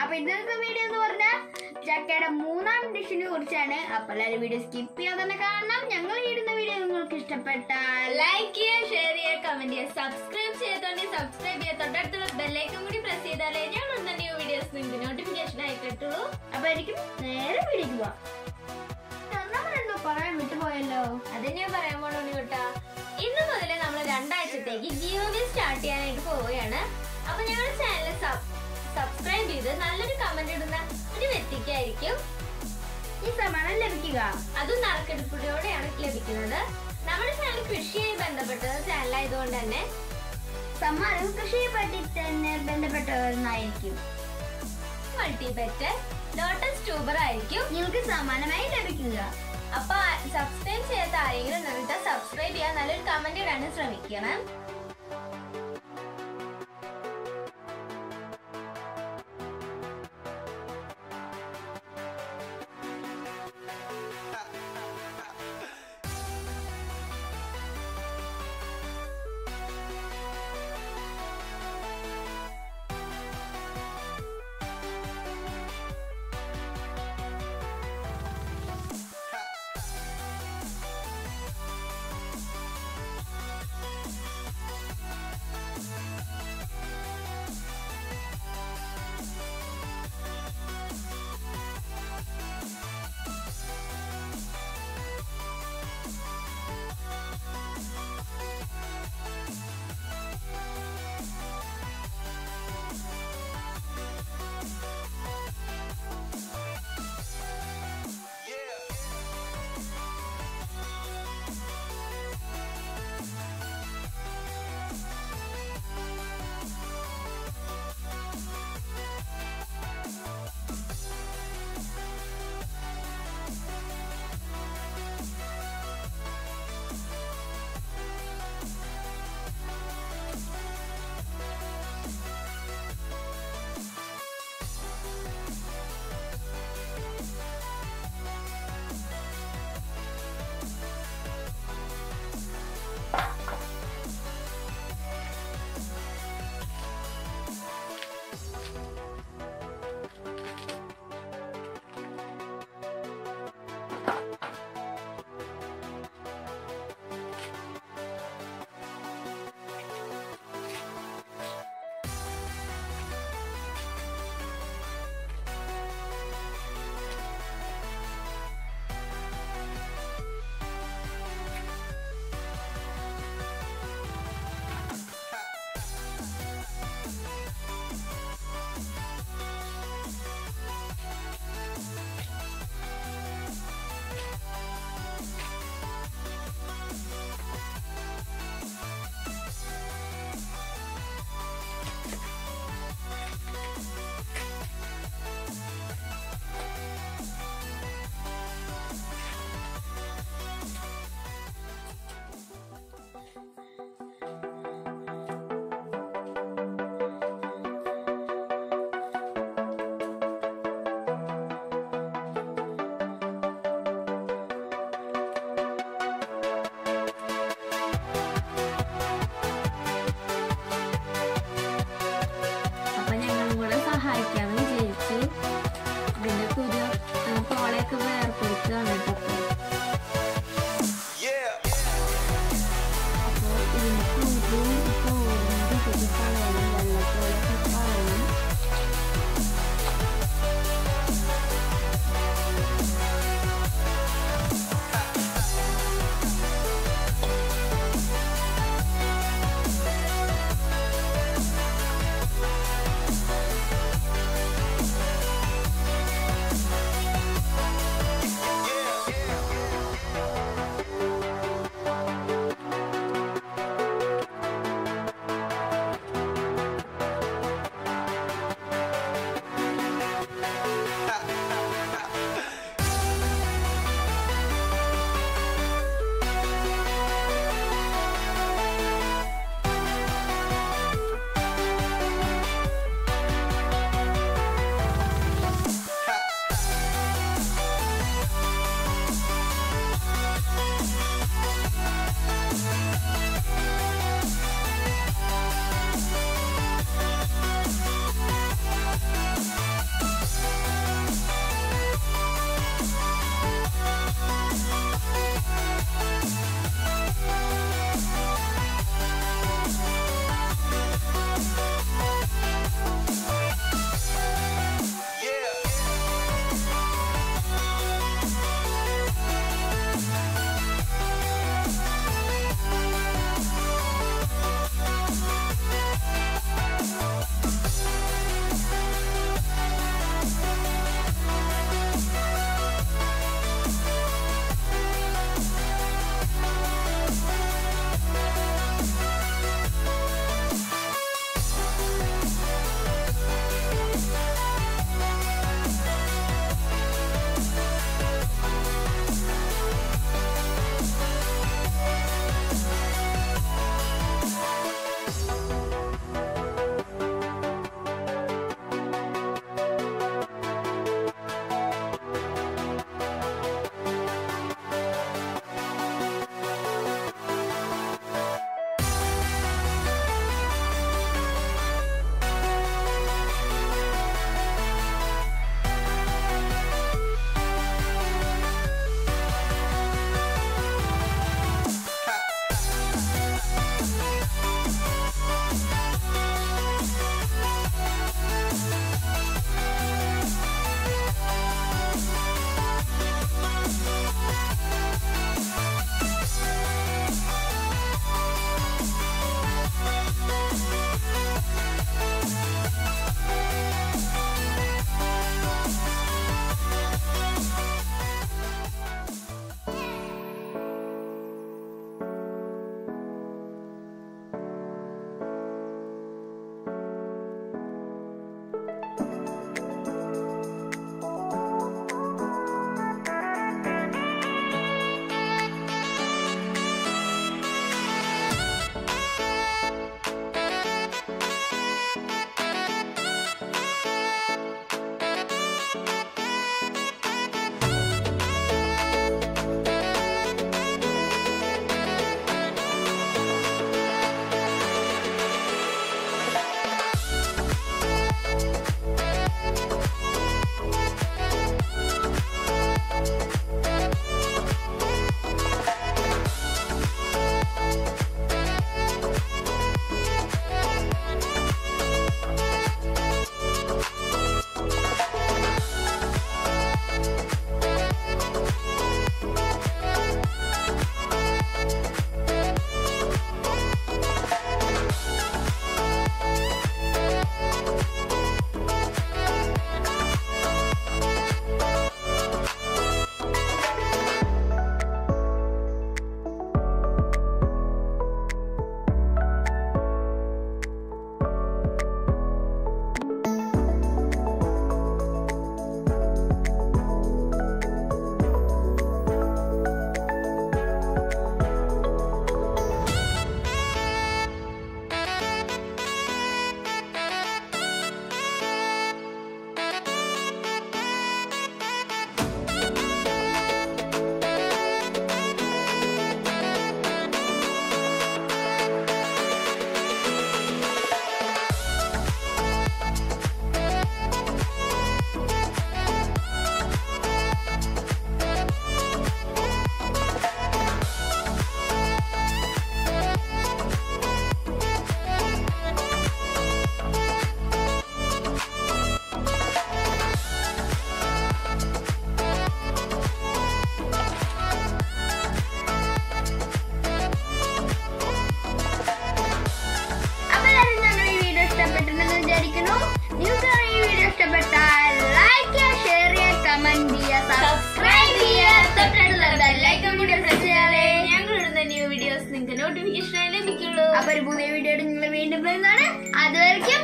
അപ്പൊ ഇന്നത്തെ വീഡിയോ എന്ന് പറഞ്ഞാൽ ചക്കയുടെ മൂന്നാം ഡിഷിനെ കുറിച്ചാണ്. അപ്പൊ എല്ലാവരും വീഡിയോ സ്കിപ്പ് ചെയ്യാതെ തന്നെ കാണണം. ഞങ്ങൾ ഇടുന്ന വീഡിയോ നിങ്ങൾക്ക് ഇഷ്ടപ്പെട്ട ലൈക്ക് ചെയ്യുക ഷെയർ ചെയ്യുക കമന്റ് ചെയ്യുക സബ്സ്ക്രൈബ് ചെയ്തോണ്ട് സബ്സ്ക്രൈബ് ചെയ്യുക തൊട്ടടുത്തുള്ള ബെല്ലൈക്കും കൂടി പ്രസ് ചെയ്താലേ ഞാൻ ഇടുന്ന ന്യൂ വീഡിയോസ് നിങ്ങൾക്ക് നോട്ടിഫിക്കേഷൻ ആയി കിട്ടുള്ളൂ അപ്പൊ ആയിരിക്കും നേരെ വീഡിയോക്ക് പോവാം. നമ്മളെന്തോ പറയാൻ വിട്ടുപോയല്ലോ. അതന്നെയാ പറയാൻ പോണോ കേട്ടാ. ഇന്ന് മുതൽ നമ്മൾ രണ്ടാഴ്ചത്തേക്ക് ജിയോവി സ്റ്റാർട്ട് ചെയ്യാനായിട്ട് പോവുകയാണ്. അപ്പൊ ഞങ്ങളുടെ ചാനൽ സബ്സ്ക്രൈബ് ചെയ്ത് നല്ലൊരു കമന്റ് ഇടുന്ന ഒരു വ്യക്തിക്കായിരിക്കും ഈ സമ്മാനം ലഭിക്കുക. അതും നറുക്കെടുപ്പിലൂടെയാണ് ലഭിക്കുന്നത്. നമ്മുടെ ചാനൽ കൃഷിയായി ബന്ധപ്പെട്ട ചാനലായതുകൊണ്ട് തന്നെ സമ്മാനം കൃഷിയെ പറ്റി തന്നെ ബന്ധപ്പെട്ടവരുന്നായിരിക്കും മൾട്ടിപെറ്റ് ലോട്ടസ് ട്യൂബർ ആയിരിക്കും. നിങ്ങൾക്ക് സമ്മാനമായി ലഭിക്കുക. അപ്പൊ സബ്സ്ക്രൈബ് ചെയ്യാത്ത ആരെങ്കിലും നിങ്ങൾക്ക് സബ്സ്ക്രൈബ് ചെയ്യാൻ നല്ലൊരു കമന്റ് ഇടാനും ശ്രമിക്കണം. അപ്പൊ ഒരു പുതിയ വീഡിയോ നിങ്ങൾ വീണ്ടും വരുന്നതാണ്. അതുവരെയ്ക്കും